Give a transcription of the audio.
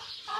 Oh.